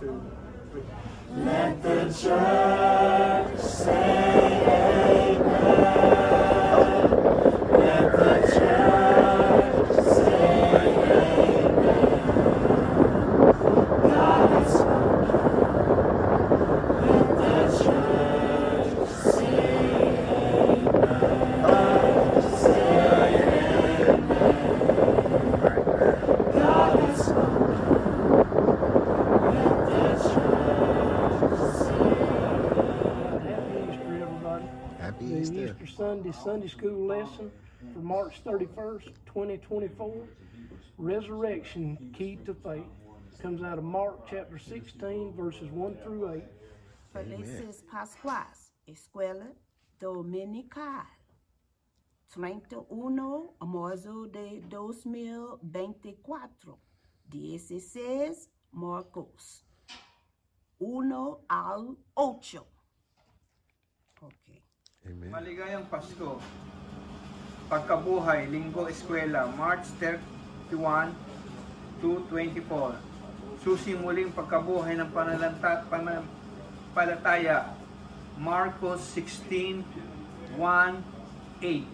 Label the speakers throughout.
Speaker 1: two.
Speaker 2: Let the church say amen. Let the church say amen. God is spoken. Let the church say amen. Say amen. God is spoken. Let the church
Speaker 1: Happy Easter, everybody.
Speaker 3: Happy
Speaker 1: The
Speaker 3: Easter.
Speaker 1: Easter Sunday Sunday School lesson for March 31st, 2024. Resurrection Key to Faith comes out of Mark chapter 16, verses 1 through 8.
Speaker 4: Felices Pascuas, Escuela Dominical. 31 a marzo de 2024. 16 Marcos. 1 al 8. Okay.
Speaker 3: Amen.
Speaker 5: Maligayang Pasko. Pagkabuhay, Linggo Eskwela, March 31 to 24. Susimuling pagkabuhay ng panalanta, panampalataya, Marcos 16, 1, 8.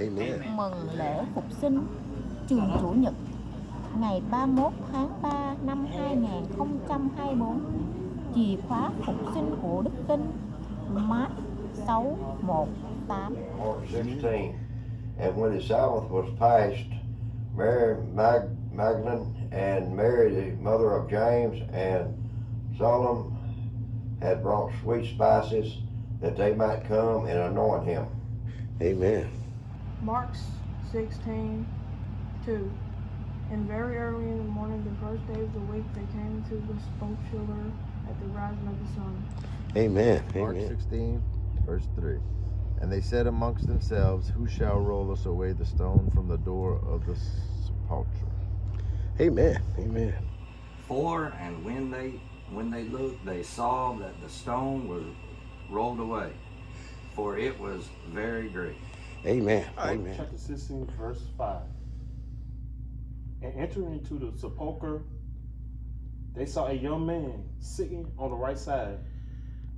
Speaker 3: Amen.
Speaker 6: mừng lễ phục sinh trường chủ nhật ngày 31 tháng 3 năm 2024 chìa khóa phục sinh của Đức Tin Mát 618
Speaker 7: Mark 16. And when the Sabbath was past, Mary Mag- Magdalene and Mary, the mother of James, and Solomon had brought sweet spices that they might come and anoint him.
Speaker 3: Amen.
Speaker 8: Mark 16, 2. And very early in the morning, the first day of the week, they came to the sepulchre at the rising of the sun.
Speaker 3: Amen.
Speaker 9: Mark
Speaker 3: Amen.
Speaker 9: 16, verse 3. And they said amongst themselves, Who shall roll us away the stone from the door of the sepulchre?
Speaker 3: Amen. Amen.
Speaker 10: For and when they when they looked, they saw that the stone was rolled away, for it was very great.
Speaker 3: Amen.
Speaker 11: Mark
Speaker 3: Amen.
Speaker 11: chapter 16, verse 5. And entering into the sepulchre, they saw a young man sitting on the right side,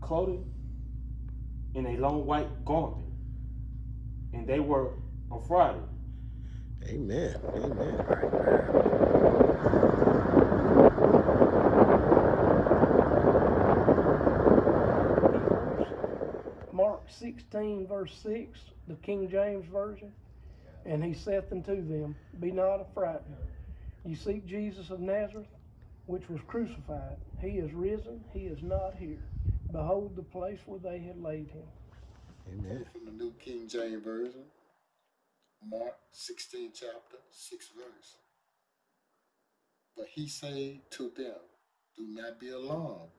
Speaker 11: clothed in a long white garment, and they were on Friday.
Speaker 3: Amen. Amen.
Speaker 1: Mark 16, verse 6, the King James Version. And he saith unto them, Be not affrighted. You seek Jesus of Nazareth, which was crucified. He is risen, he is not here. Behold the place where they had laid him.
Speaker 3: Amen.
Speaker 12: From the New King James Version, Mark 16 chapter, 6 verse. But he said to them, Do not be alarmed.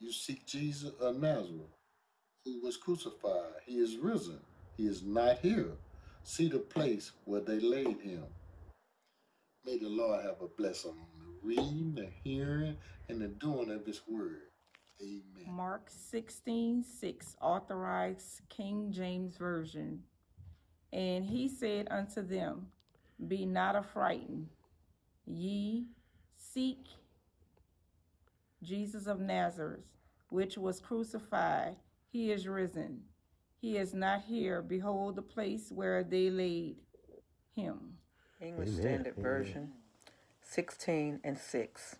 Speaker 12: You seek Jesus of Nazareth, who was crucified. He is risen. He is not here. See the place where they laid him. May the Lord have a blessing on the reading, the hearing, and the doing of his word. Amen.
Speaker 13: Mark 16, 6, authorized King James Version. And he said unto them, Be not affrighted. Ye seek Jesus of Nazareth, which was crucified. He is risen. He is not here. Behold the place where they laid him.
Speaker 14: English
Speaker 3: Amen.
Speaker 14: Standard
Speaker 3: Amen.
Speaker 14: Version 16 and 6.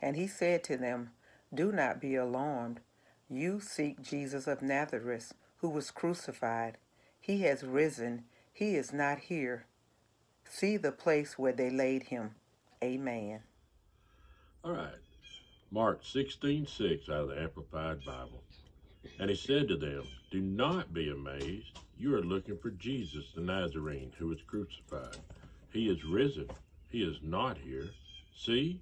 Speaker 14: And he said to them, Do not be alarmed. You seek Jesus of Nazareth, who was crucified. He has risen. He is not here. See the place where they laid him. Amen.
Speaker 15: All right. Mark 16, 6 out of the Amplified Bible. And he said to them, Do not be amazed. You are looking for Jesus the Nazarene, who was crucified. He is risen. He is not here. See,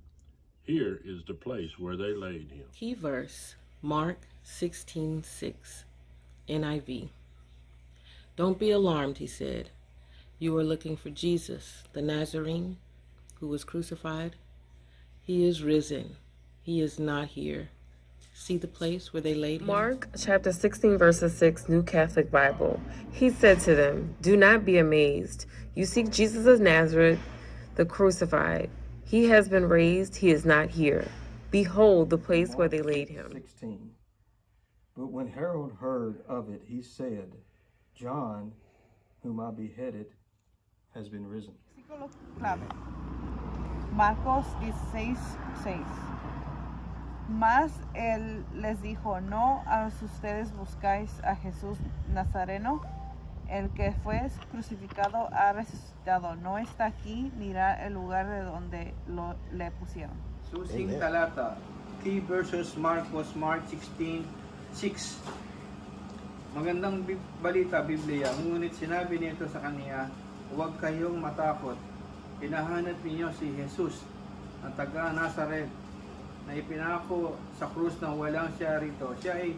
Speaker 15: here is the place where they laid him.
Speaker 16: Key verse Mark 16:6 NIV. Don't be alarmed, he said. You are looking for Jesus, the Nazarene, who was crucified. He is risen. He is not here. See the place where they laid him?
Speaker 17: Mark chapter 16, verses 6, New Catholic Bible. He said to them, Do not be amazed. You seek Jesus of Nazareth, the crucified. He has been raised. He is not here. Behold the place where they laid him.
Speaker 18: 16. But when Herod heard of it, he said, John, whom I beheaded, has been risen.
Speaker 8: Marcos 16, 6. Mas él les dijo, no a ustedes buscáis a Jesús Nazareno, el que fue crucificado ha resucitado. No está aquí, mirad el lugar de donde lo, le pusieron.
Speaker 5: Susing talata. Key verses Marcos, Mark 16, 6. Magandang balita, Biblia. Ngunit sinabi nito sa kaniya, huwag kayong matakot. Hinahanap ninyo si Jesus, ang taga Nazaret, na ipinako sa krus na walang siya rito. Siya ay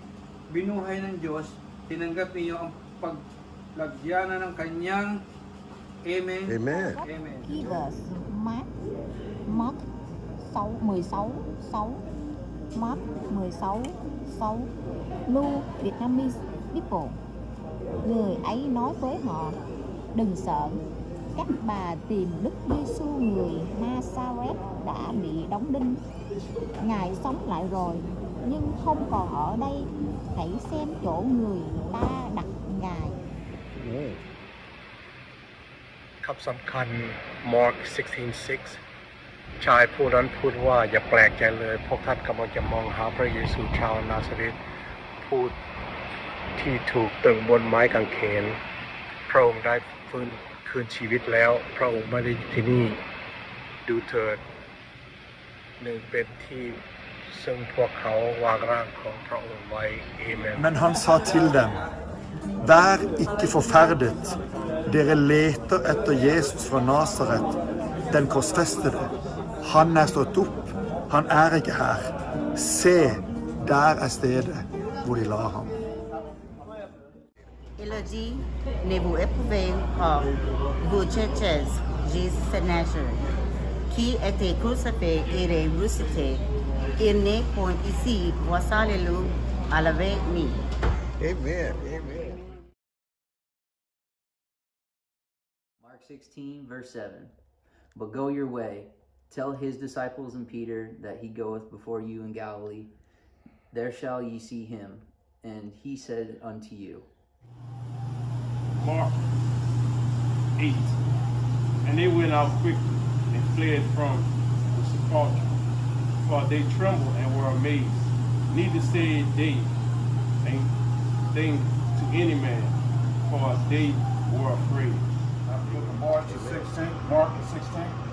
Speaker 5: binuhay ng Diyos. Tinanggap ninyo ang paglagyanan ng kanyang Amen.
Speaker 3: Amen.
Speaker 5: Amen.
Speaker 6: Verse Mark Mark 6 16 6 Mark 16 6 Lưu Vietnamese people Người ấy nói với họ Đừng sợ Các bà tìm Đức Giêsu người Nazareth đã bị đóng đinh Ngài sống lại rồi Nhưng không còn ở đây Hãy xem chỗ người ta đặt
Speaker 19: คำสำคัญ Mark 16:6 ชายผู้นั้นพูดว่าอย่าแปลกใจเลย พวกท่านกำลังจะมองหาพระเยซูชาวนาซาเรตผู้ที่ถูกตึงบนไม้กางเขน พระองค์ได้ฟื้นคืนชีวิตแล้ว พระองค์ไม่ได้อยู่ที่นี่ดูเถิดหนึ่งเป็นที่ซึ่งพวกเขาวางร่างของพระองค์ไว้เอเมน
Speaker 20: Men han sa til dem, Vær ikke forferdet. Dere leter etter Jesus fra Nasaret, den korsfestede. Han er stått opp. Han er ikke her. Se, der er stedet hvor de la ham.
Speaker 21: Élogie, ne vous éprouvez pas, vous cherchez Jésus de Nazareth, qui était crucifié et ressuscité. Il n'est point ici, voici-le à l'avec.
Speaker 3: Amen. Amen.
Speaker 22: 16, verse 7. But go your way, tell his disciples and Peter that he goeth before you in Galilee. There shall ye see him. And he said unto you,
Speaker 11: Mark 8. And they went out quickly and fled from the sepulchre, for they trembled and were amazed. Neither said they thing to any man, for they were afraid.
Speaker 12: Mark the 16th, Mark the 16th.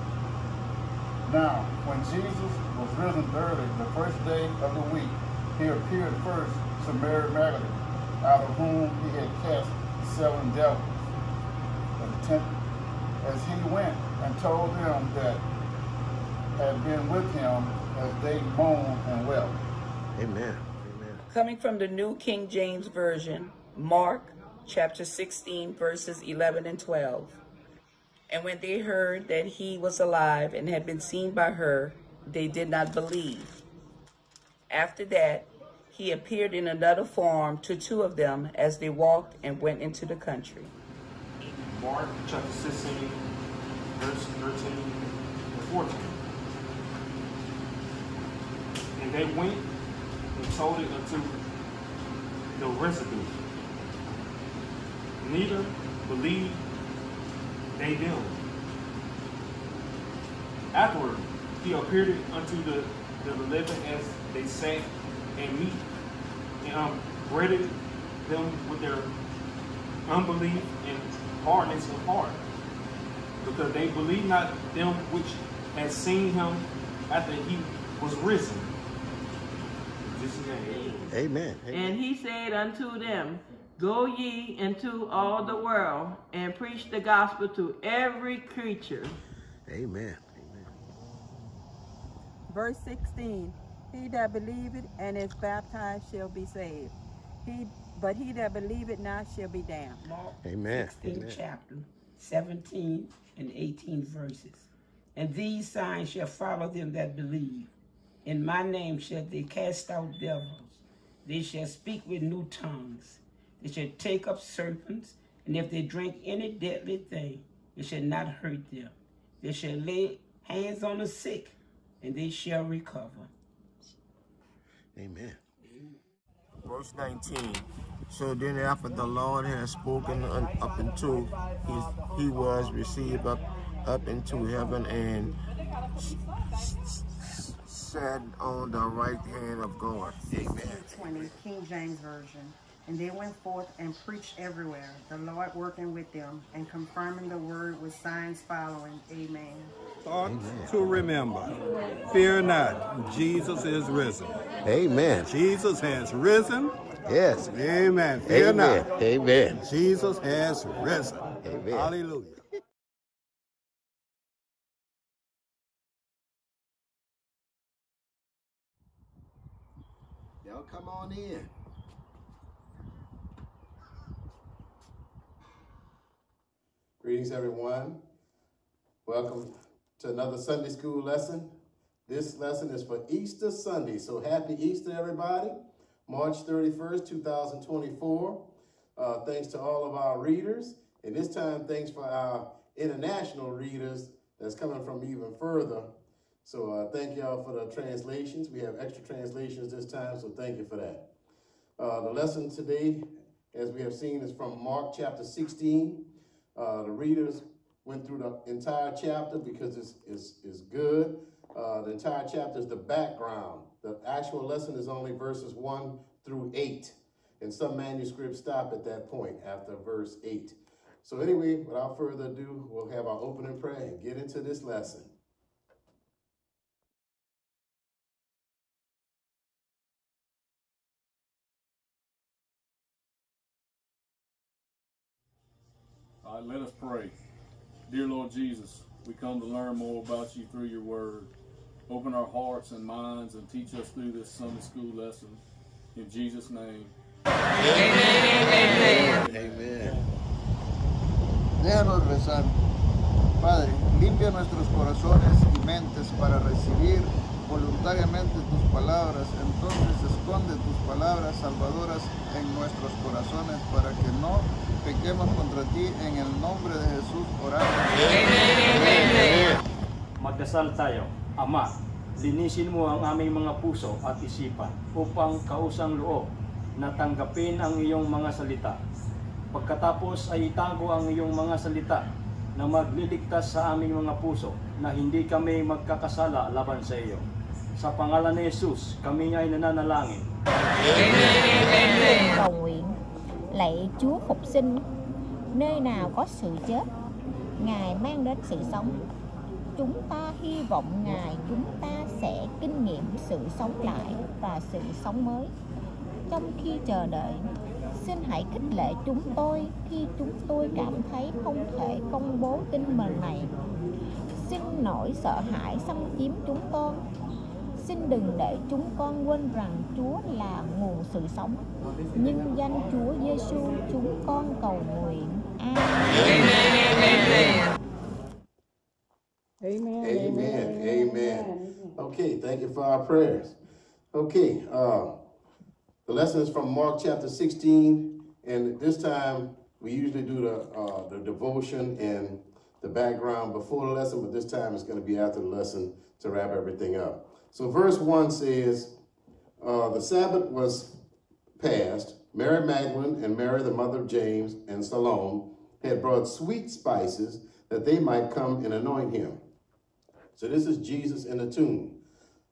Speaker 12: Now, when Jesus was risen early the first day of the week, he appeared first to Mary Magdalene, out of whom he had cast seven devils. And ten, as he went and told them that had been with him as they moaned and wept.
Speaker 3: Amen.
Speaker 23: Coming from the New King James Version, Mark chapter 16, verses 11 and 12. And when they heard that he was alive and had been seen by her, they did not believe. After that, he appeared in another form to two of them as they walked and went into the country.
Speaker 11: Mark chapter 16, verse 13 and 14. And they went and told it unto the residue. Neither believed they them. Afterward, he appeared unto the, the eleven as they sat and meat, and upbraided them with their unbelief and hardness of heart, because they believed not them which had seen him after he was risen. This is it.
Speaker 3: Amen.
Speaker 24: And he said unto them, Go ye into all the world and preach the gospel to every creature.
Speaker 3: Amen.
Speaker 25: Verse 16 He that believeth and is baptized shall be saved. He, but he that believeth not shall be damned.
Speaker 3: Amen.
Speaker 26: 16th
Speaker 3: Amen.
Speaker 26: chapter, 17 and 18 verses. And these signs shall follow them that believe. In my name shall they cast out devils. They shall speak with new tongues. They shall take up serpents, and if they drink any deadly thing, it shall not hurt them. They shall lay hands on the sick, and they shall recover.
Speaker 3: Amen.
Speaker 27: Verse 19. So then after the Lord had spoken up into he, he was received up up into heaven and sat on the right hand of God. Amen.
Speaker 28: 20, King James Version. And they went forth and preached everywhere, the Lord working with them and confirming the word with signs following. Amen.
Speaker 29: Thought to remember. Fear not, Jesus is risen.
Speaker 3: Amen.
Speaker 29: Jesus has risen.
Speaker 3: Yes.
Speaker 29: Amen. Fear
Speaker 3: Amen.
Speaker 29: not.
Speaker 3: Amen.
Speaker 29: Jesus has risen.
Speaker 3: Amen.
Speaker 29: Hallelujah.
Speaker 3: Y'all come on in.
Speaker 30: Greetings, everyone. Welcome to another Sunday school lesson. This lesson is for Easter Sunday, so happy Easter, everybody. March 31st, 2024. Uh, thanks to all of our readers, and this time, thanks for our international readers that's coming from even further. So uh, thank y'all for the translations. We have extra translations this time, so thank you for that. Uh, the lesson today, as we have seen, is from Mark chapter 16. Uh, the readers went through the entire chapter because it's, it's, it's good. Uh, the entire chapter is the background. The actual lesson is only verses 1 through 8. And some manuscripts stop at that point after verse 8. So anyway, without further ado, we'll have our opening prayer and get into this lesson.
Speaker 31: All right, let us pray. Dear Lord Jesus, we come to learn more about you through your word. Open our hearts and minds and teach us through this Sunday school lesson. In Jesus' name.
Speaker 3: Amen.
Speaker 32: Déjanos rezar. Padre, limpia nuestros corazones y mentes para recibir voluntariamente tus palabras. Entonces esconde tus palabras salvadoras en nuestros corazones para que no pequemos contra ti. En el nombre de Jesús oramos.
Speaker 33: Magdasal tayo. Ama, linisin mo ang aming mga puso at isipan upang kausang loob na tanggapin ang iyong mga salita. Pagkatapos ay itago ang iyong mga salita na magliligtas sa aming mga puso na hindi kami magkakasala laban sa iyo. Sa pangalan ni Jesus, kami ay nananalangin.
Speaker 6: cầu nguyện lạy Chúa phục sinh, nơi nào có sự chết, Ngài mang đến sự sống. Chúng ta hy vọng Ngài chúng ta sẽ kinh nghiệm sự sống lại và sự sống mới. Trong khi chờ đợi, xin hãy khích lệ chúng tôi khi chúng tôi cảm thấy không thể công bố tin mừng này. Xin nỗi sợ hãi xâm chiếm chúng con xin đừng để chúng con quên rằng Chúa là nguồn sự sống nhưng danh Chúa Giêsu chúng con cầu nguyện Amen.
Speaker 5: Amen.
Speaker 30: Amen. Amen. Okay, thank you for our prayers. Okay, uh, the lesson is from Mark chapter 16, and this time we usually do the uh, the devotion and the background before the lesson, but this time it's going to be after the lesson to wrap everything up. So, verse 1 says, uh, The Sabbath was passed. Mary Magdalene and Mary, the mother of James, and Salome had brought sweet spices that they might come and anoint him. So this is Jesus in the tomb.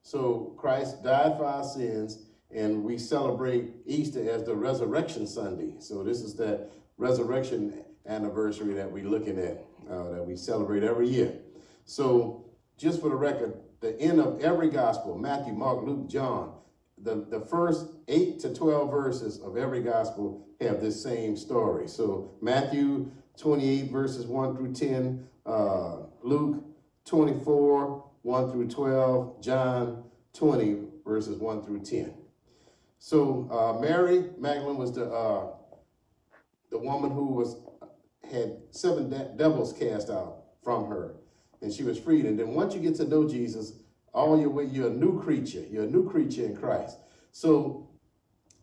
Speaker 30: So Christ died for our sins, and we celebrate Easter as the Resurrection Sunday. So this is that resurrection anniversary that we're looking at, uh, that we celebrate every year. So just for the record, the end of every gospel, Matthew, Mark, Luke, John, the, the first 8 to 12 verses of every gospel have this same story. So Matthew 28 verses 1 through 10, uh, Luke 24, 1 through 12, John 20, verses 1 through 10. So uh, Mary Magdalene was the uh, the woman who was had seven de- devils cast out from her, and she was freed. And then once you get to know Jesus, all your way, you're a new creature. You're a new creature in Christ. So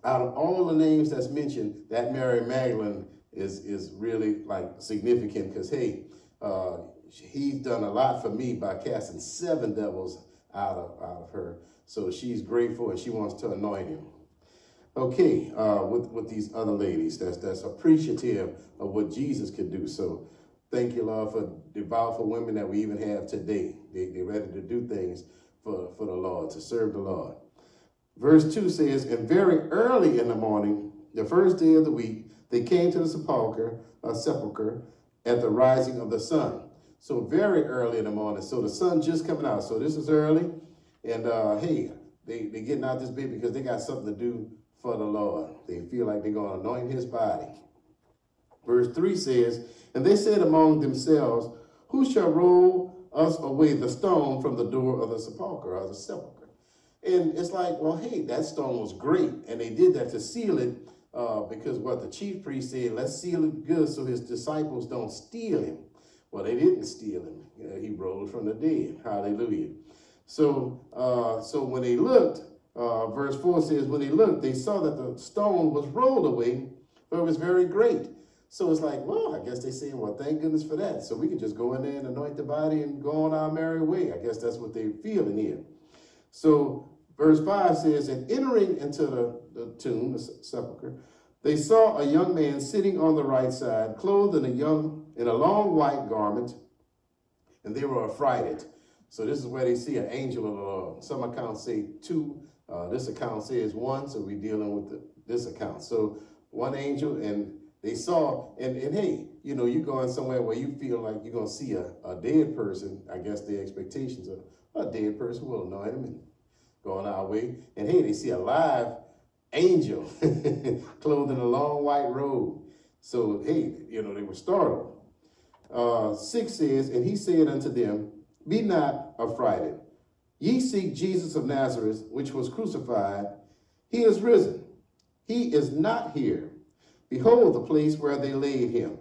Speaker 30: out of all the names that's mentioned, that Mary Magdalene is is really like significant because hey, uh, he's done a lot for me by casting seven devils out of out of her. So she's grateful and she wants to anoint him. Okay, uh, with, with these other ladies, that's, that's appreciative of what Jesus could do. So thank you, Lord, for the powerful women that we even have today. They, they're ready to do things for, for the Lord, to serve the Lord. Verse 2 says, And very early in the morning, the first day of the week, they came to the sepulchre, a sepulchre at the rising of the sun. So very early in the morning. So the sun just coming out. So this is early. And uh, hey, they, they getting out this bed because they got something to do for the Lord. They feel like they're going to anoint his body. Verse 3 says, And they said among themselves, Who shall roll us away the stone from the door of the sepulchre or the sepulchre? And it's like, well, hey, that stone was great. And they did that to seal it uh, because what the chief priest said, let's seal it good so his disciples don't steal him. Well, they didn't steal him. You know, he rose from the dead. Hallelujah. So, uh, so when they looked, uh, verse 4 says, when they looked, they saw that the stone was rolled away, but it was very great. So it's like, well, I guess they saying, well, thank goodness for that. So we can just go in there and anoint the body and go on our merry way. I guess that's what they're feeling here. So verse 5 says, and entering into the, the tomb, the sepulchre, they saw a young man sitting on the right side, clothed in a young in a long white garment, and they were affrighted. So this is where they see an angel of the Lord. Some accounts say two. Uh, this account says one, so we're dealing with the, this account. So one angel, and they saw, and, and hey, you know, you're going somewhere where you feel like you're going to see a, a dead person. I guess the expectations of a dead person will anoint him and go on our way. And hey, they see a live angel clothed in a long white robe. So, hey, you know, they were startled. Uh, 6 says, And he said unto them, Be not affrighted. Ye seek Jesus of Nazareth, which was crucified. He is risen. He is not here. Behold the place where they laid him.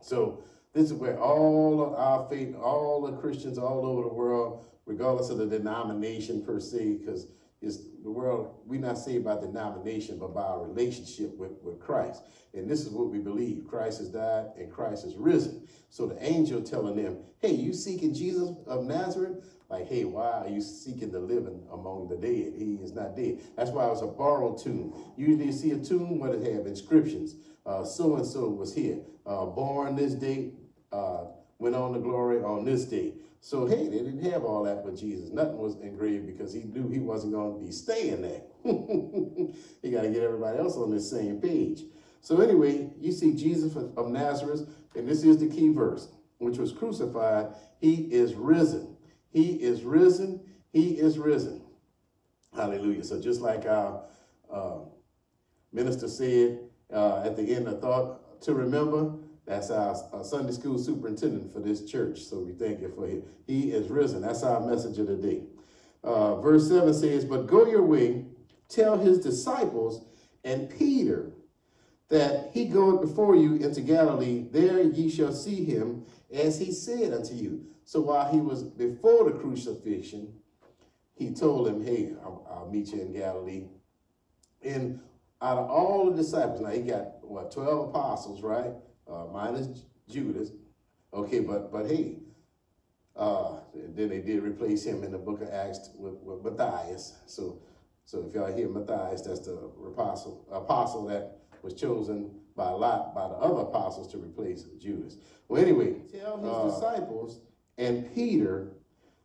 Speaker 30: So this is where all of our faith, all the Christians all over the world, regardless of the denomination per se, because is the world, we're not saved by denomination, but by our relationship with, with Christ. And this is what we believe. Christ has died and Christ is risen. So the angel telling them, hey, you seeking Jesus of Nazareth? Like, hey, why are you seeking the living among the dead? He is not dead. That's why it was a borrowed tomb. Usually you see a tomb where they have inscriptions. Uh, so-and-so was here. Uh, born this date, uh, went on to glory on this day. So, hey, they didn't have all that with Jesus. Nothing was engraved because he knew he wasn't going to be staying there. he got to get everybody else on the same page. So anyway, you see Jesus of Nazareth, and this is the key verse, which was crucified. He is risen. He is risen. He is risen. Hallelujah. So just like our uh, minister said uh, at the end, I thought to remember, that's our, our, Sunday school superintendent for this church. So we thank you for him. He is risen. That's our message of the day. Uh, verse 7 says, But go your way, tell his disciples and Peter that he goeth before you into Galilee. There ye shall see him as he said unto you. So while he was before the crucifixion, he told him, Hey, I'll, I'll meet you in Galilee. And out of all the disciples, now he got, what, 12 apostles, right? uh, minus Judas. Okay, but but hey, uh, then they did replace him in the book of Acts with, with Matthias. So so if y'all hear Matthias, that's the apostle apostle that was chosen by Lot by the other apostles to replace Judas. Well, anyway, tell his uh, disciples and Peter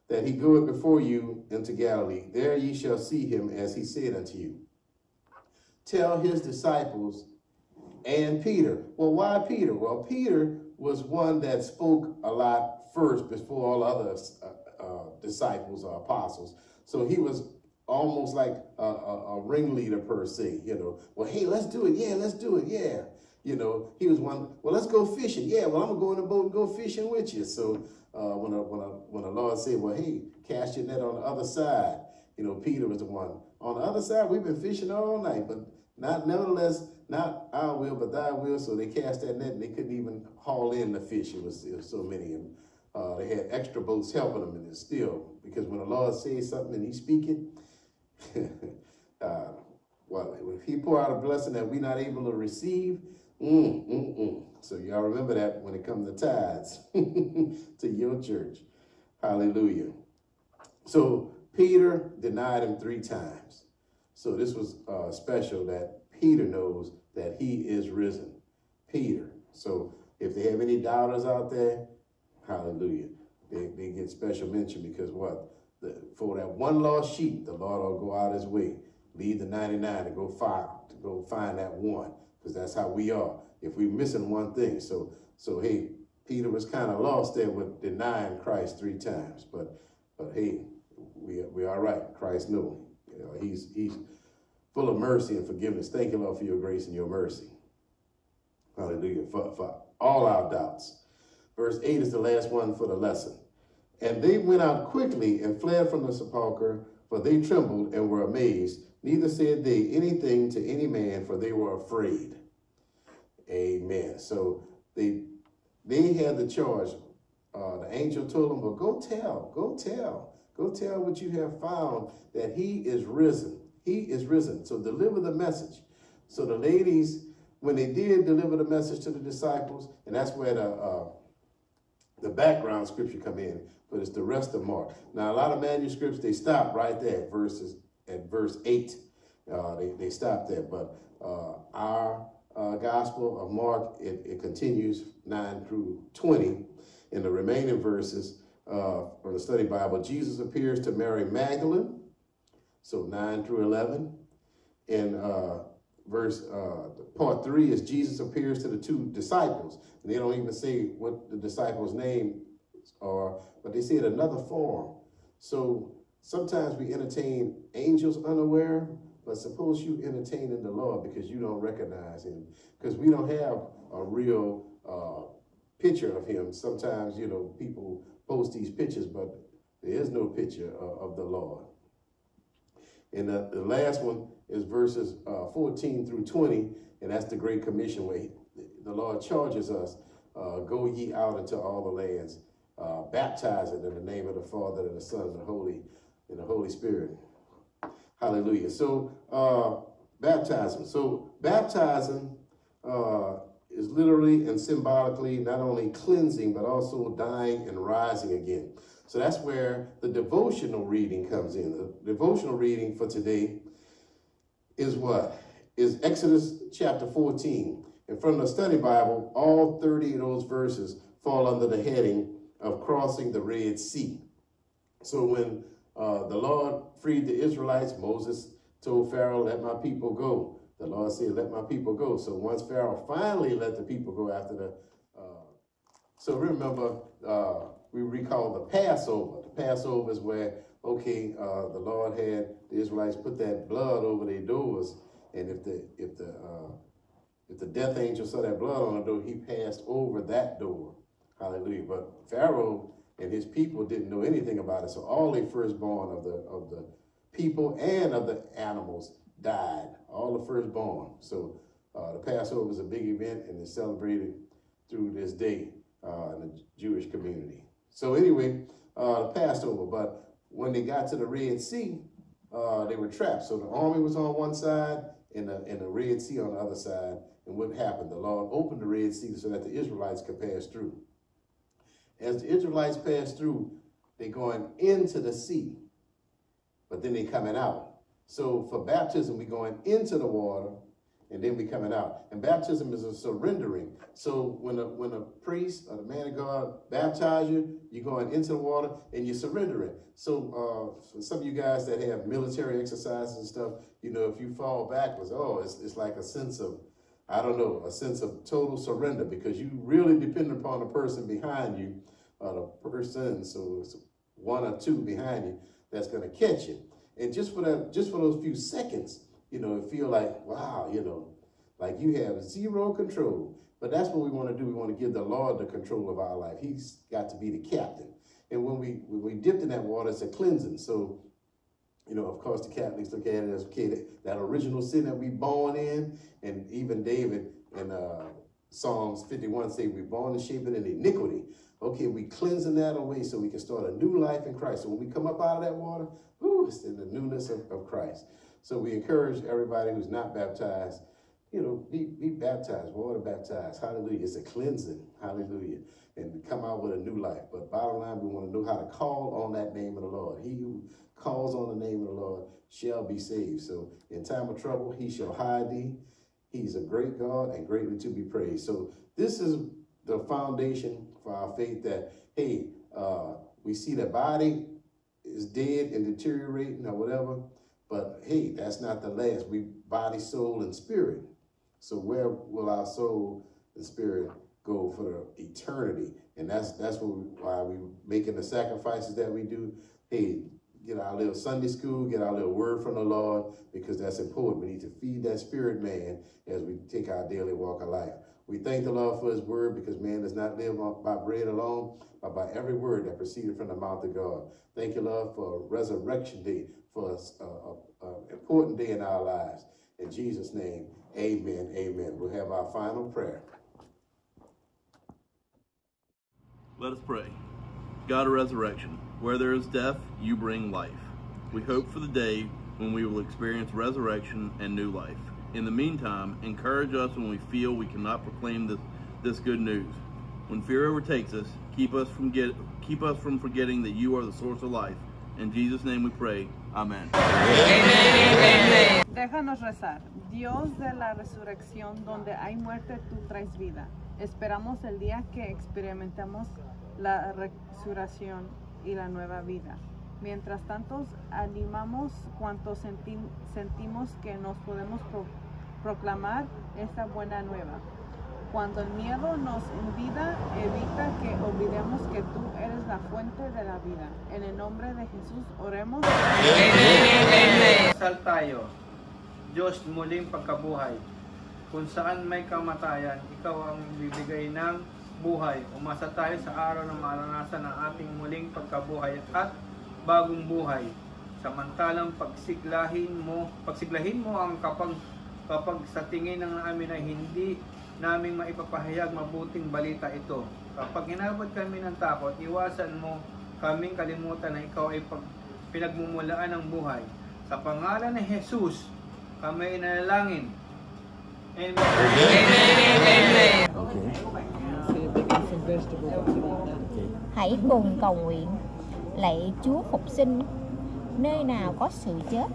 Speaker 30: that he goeth before you into Galilee. There ye shall see him as he said unto you. Tell his disciples and Peter. Well, why Peter? Well, Peter was one that spoke a lot first before all other uh, uh, disciples or apostles. So he was almost like a, a, a, ringleader per se, you know. Well, hey, let's do it. Yeah, let's do it. Yeah. You know, he was one, well, let's go fishing. Yeah, well, I'm going to go in the boat and go fishing with you. So uh, when, a, when, a, when the Lord said, well, hey, cast your net on the other side, you know, Peter was the one. On the other side, we've been fishing all night, but not nevertheless, not our will, but thy will. So they cast that net and they couldn't even haul in the fish. It was, it was so many. And uh, they had extra boats helping them. And it's still, because when the Lord says something and he's speaking, uh, well, if he pour out a blessing that we're not able to receive, mm, mm, mm. So y'all remember that when it comes to tithes to your church. Hallelujah. So Peter denied him three times. So this was uh, special that Peter knows that he is risen. Peter. So if they have any doubters out there, hallelujah, they, they get special mention because what? The, for that one lost sheep, the Lord will go out his way, leave the 99 to go find, to go find that one because that's how we are. If we're missing one thing. So, so hey, Peter was kind of lost there with denying Christ three times. But, but hey, we, we right. Christ knew. You know, he's, he's full of mercy and forgiveness. Thank you, Lord, for your grace and your mercy. Hallelujah. For, for all our doubts. Verse 8 is the last one for the lesson. And they went out quickly and fled from the sepulchre, for they trembled and were amazed. Neither said they anything to any man, for they were afraid. Amen. So they they had the charge. Uh, the angel told them, "Well, go tell, go tell, go tell what you have found that he is risen. He is risen. So deliver the message." So the ladies, when they did deliver the message to the disciples, and that's where the uh, the background scripture come in, but it's the rest of Mark. Now, a lot of manuscripts they stop right there verses at verse eight. Uh, they they stop there, but uh, our uh, Gospel of Mark, it, it, continues 9 through 20. In the remaining verses uh, from the study Bible, Jesus appears to Mary Magdalene, so 9 through 11. In uh, verse uh, part 3 is Jesus appears to the two disciples. And they don't even say what the disciples' name are, but they see it another form. So sometimes we entertain angels unaware, but suppose you entertain in the Lord because you don't recognize him. Because we don't have a real uh, picture of him. Sometimes, you know, people post these pictures, but there is no picture of, of the Lord. And the, the, last one is verses uh, 14 through 20, and that's the Great Commission where he, the Lord charges us, uh, go ye out into all the lands, uh, baptizing in the name of the Father and the Son and the Holy, and the Holy Spirit. Hallelujah. So uh, baptizing. So baptizing uh, is literally and symbolically not only cleansing, but also dying and rising again. So that's where the devotional reading comes in. The devotional reading for today is what? Is Exodus chapter 14. And from the study Bible, all 30 of those verses fall under the heading of crossing the Red Sea. So when uh, the Lord freed the Israelites. Moses told Pharaoh, let my people go. The Lord said, let my people go. So once Pharaoh finally let the people go after the, uh, so remember, uh, we recall the Passover. The Passover is where, okay, uh, the Lord had the Israelites put that blood over their doors. And if the, if the, uh, if the death angel saw that blood on the door, he passed over that door. Hallelujah. But Pharaoh and his people didn't know anything about it. So all the firstborn of the of the people and of the animals died. All the firstborn. So uh, the Passover is a big event and it's celebrated through this day uh, in the Jewish community. So anyway, uh, the Passover. But when they got to the Red Sea, uh, they were trapped. So the army was on one side and the, and the Red Sea on the other side. And what happened? The Lord opened the Red Sea so that the Israelites could pass through. As the Israelites pass through, they're going into the sea, but then they're coming out. So for baptism, we're going into the water, and then we're coming out. And baptism is a surrendering. So when a, when a priest or the man of God baptize you, you're going into the water and you're surrendering. So uh, for some of you guys that have military exercises and stuff, you know, if you fall backwards, oh, it's, it's like a sense of I don't know, a sense of total surrender because you really depend upon the person behind you, or the person, so it's one or two behind you that's going to catch you. And just for that, just for those few seconds, you know, it feel like, wow, you know, like you have zero control. But that's what we want to do. We want to give the Lord the control of our life. He's got to be the captain. And when we when we dipped in that water, it's a cleansing. So you know, of course, the Catholics look at it as okay, that, that original sin that we born in, and even David in uh, Psalms 51 say we're born and shaped in iniquity. Okay, we cleansing that away so we can start a new life in Christ. So when we come up out of that water, whoo, it's in the newness of, of Christ. So we encourage everybody who's not baptized, you know, be, be baptized, water baptized. Hallelujah. It's a cleansing. Hallelujah. And come out with a new life. But bottom line, we want to know how to call on that name of the Lord. He who calls on the name of the Lord shall be saved. So in time of trouble, he shall hide thee. He's a great God and greatly to be praised. So this is the foundation for our faith that, hey, uh, we see the body is dead and deteriorating or whatever, but hey, that's not the last. We body, soul, and spirit. So where will our soul and spirit go for eternity? And that's that's what we, why we making the sacrifices that we do. Hey, get our little Sunday school, get our little word from the Lord, because that's important. We need to feed that spirit man as we take our daily walk of life. We thank the Lord for his word because man does not live by bread alone, but by every word that proceeded from the mouth of God. Thank you, Lord, for Resurrection Day, for an uh, uh, uh, important day in our lives. In Jesus' name, amen, amen. We'll have our final prayer.
Speaker 34: Let us pray. God of resurrection, where there is death, you bring life. We hope for the day when we will experience resurrection and new life. In the meantime, encourage us when we feel we cannot proclaim this, this good news. When fear overtakes us, keep us from get, keep us from forgetting that you are the source of life. In Jesus' name we pray. Amen.
Speaker 25: Déjanos rezar. Dios de la resurrección, donde hay muerte, tú traes vida. Esperamos el día que experimentemos la resurrección y la nueva vida. Mientras tanto, animamos cuanto senti sentimos que nos podemos pro proclamar esta buena nueva. Cuando el miedo nos invida, evita que olvidemos que tú eres la fuente de la vida. En el nombre de Jesús, oremos.
Speaker 5: Sal tayo, Diyos muling pagkabuhay. Kung saan may kamatayan, ikaw ang bibigay ng buhay. Umasa tayo sa araw na maranasan ng ating muling pagkabuhay at bagong buhay. Samantalang pagsiglahin mo, pagsiglahin mo ang kapag kapag sa tingin ng amin ay hindi namin maipapahayag mabuting balita ito. Kapag inabot kami ng takot, iwasan mo kaming kalimutan na ikaw ay pag, pinagmumulaan ng buhay. Sa pangalan ni Jesus, kami inalangin. Amen. Amen.
Speaker 6: Hãy cùng cầu nguyện, lạy Chúa phục sinh, nơi nào có sự chết,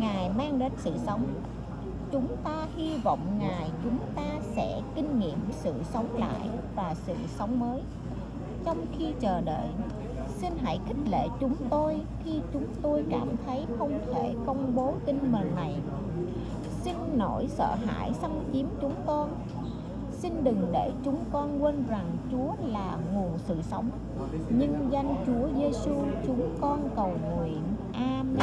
Speaker 6: Ngài mang đến sự sống chúng ta hy vọng Ngài chúng ta sẽ kinh nghiệm sự sống lại và sự sống mới trong khi chờ đợi, xin hãy khích lệ chúng tôi khi chúng tôi cảm thấy không thể công bố tin mừng này nỗi sợ hãi xâm chiếm chúng con xin đừng để chúng con quên rằng Chúa là nguồn sự sống nhưng danh Chúa Giêsu chúng con cầu nguyện Amen.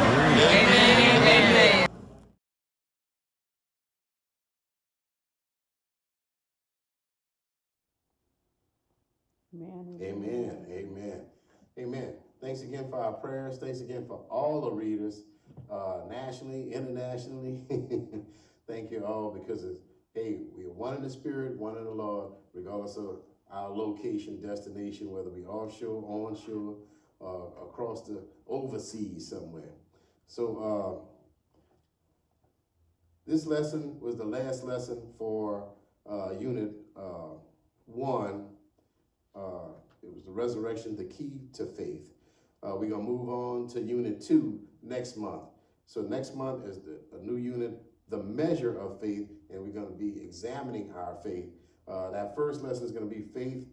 Speaker 30: Amen. Amen. Amen. Amen. Thanks again for our prayers. Thanks again for all the readers, uh, nationally, internationally. Thank you all because it's, hey, we are one in the spirit, one in the Lord, regardless of our location, destination, whether we offshore, onshore, uh, across the overseas somewhere. So uh, this lesson was the last lesson for uh, unit uh, one uh, it was the resurrection, the key to faith. Uh, we're going to move on to unit two next month. So next month is the, a new unit, the measure of faith, and we're going to be examining our faith. Uh, that first lesson is going to be faith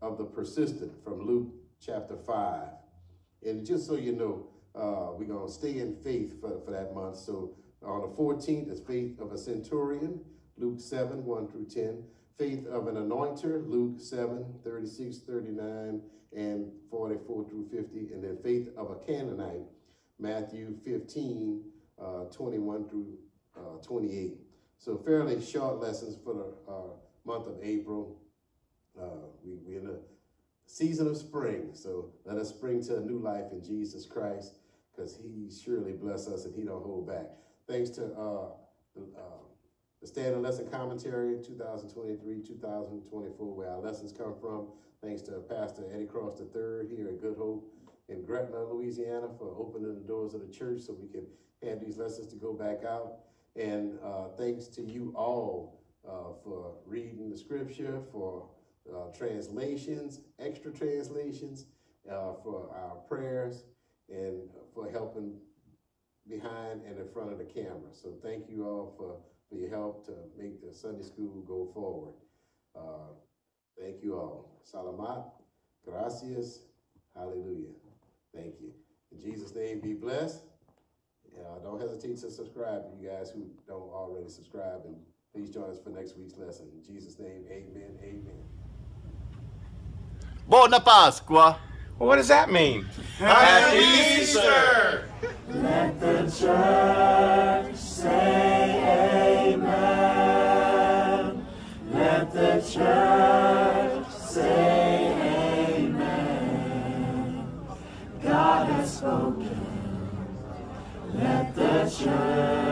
Speaker 30: of the persistent from Luke chapter 5. And just so you know, uh, we're going to stay in faith for, for that month. So on the 14th is faith of a centurion, Luke 7, 1 through 10 faith of an anointer, Luke 7, 36, 39, and 44 through 50, and then faith of a Canaanite, Matthew 15, uh, 21 through uh, 28. So fairly short lessons for the uh, month of April. Uh, we, we're in a season of spring, so let us spring to a new life in Jesus Christ, because he surely bless us and he don't hold back. Thanks to uh, the, uh, the standard lesson commentary 2023-2024, where our lessons come from. Thanks to Pastor Eddie Cross III here at Good Hope in Gretna, Louisiana for opening the doors of the church so we can have these lessons to go back out. And uh, thanks to you all uh, for reading the scripture, for uh, translations, extra translations, uh, for our prayers, and for helping behind and in front of the camera. So thank you all for, for your help to make the Sunday school go forward. Uh, thank you all. Salamat, gracias, hallelujah. Thank you. In Jesus' name, be blessed. Uh, don't hesitate to subscribe, you guys who don't already subscribe, and please join us for next week's lesson. In Jesus' name, amen, amen.
Speaker 3: Buona Pasqua.
Speaker 35: Well, what does that mean?
Speaker 3: Happy Easter.
Speaker 36: Let the church say amen. Let the church shine.